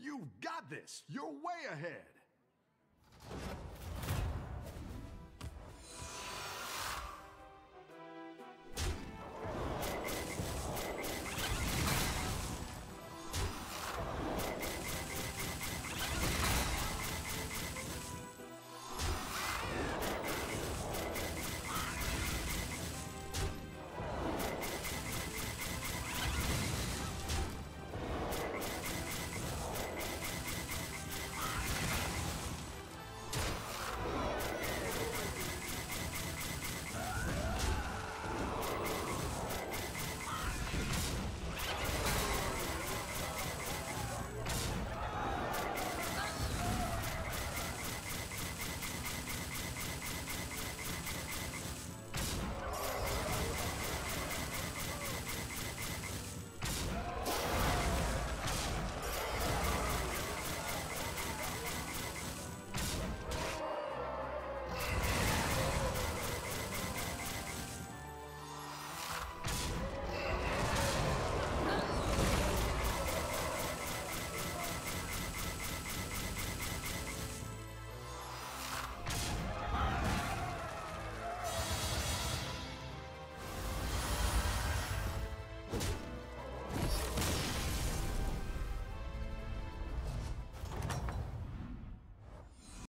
You've got this! You're way ahead!